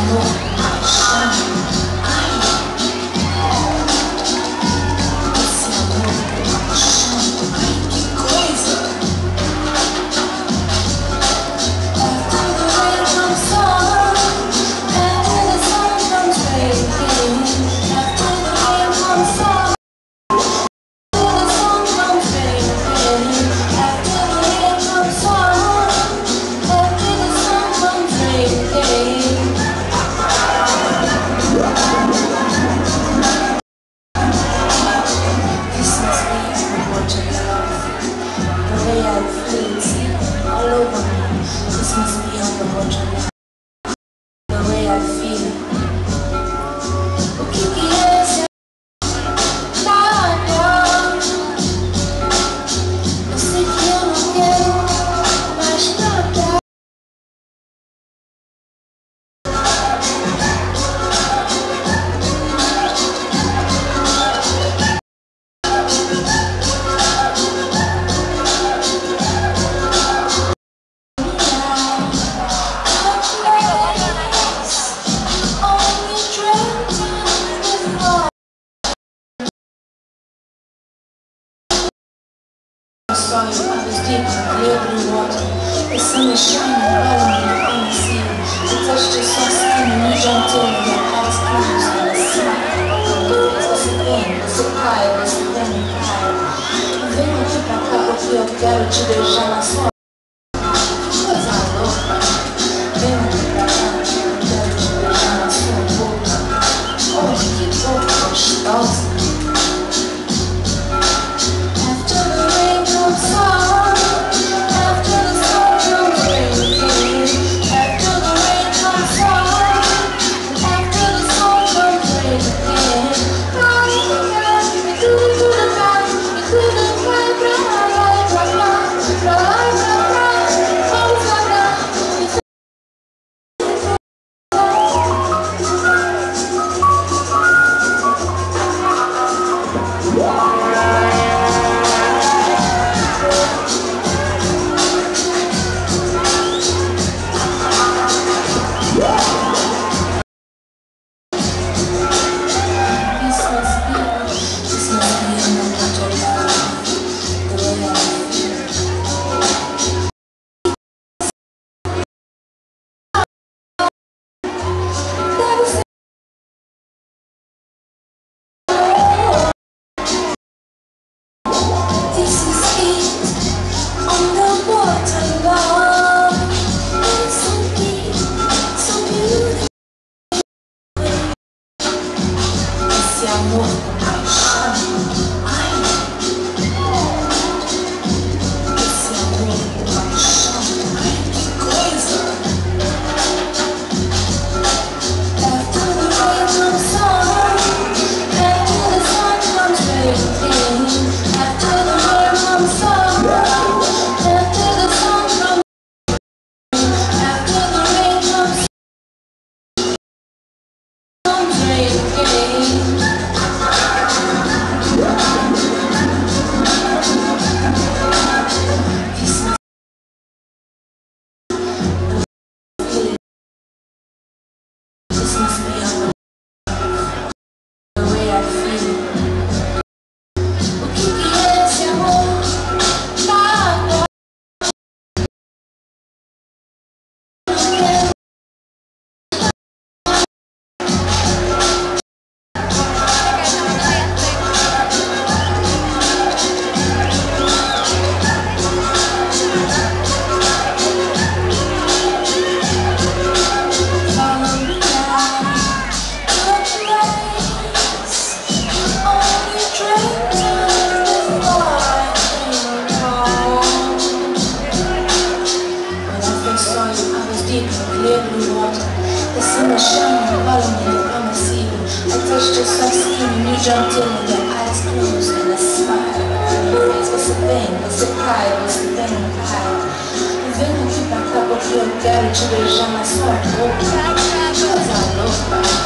Oh, Yes. The sun is shining well on your own skin. To touch the soft skin, you don't tell me your heart screams and it's smile. Seu pai, você tem um pai. Vem aqui pra cá porque eu quero te beijar na sua Wishing the bottom of the I touched your soft skin and you. jumped to with your eyes closed and a smile Your face was a thing, was a pride, was a thing of pride Vendo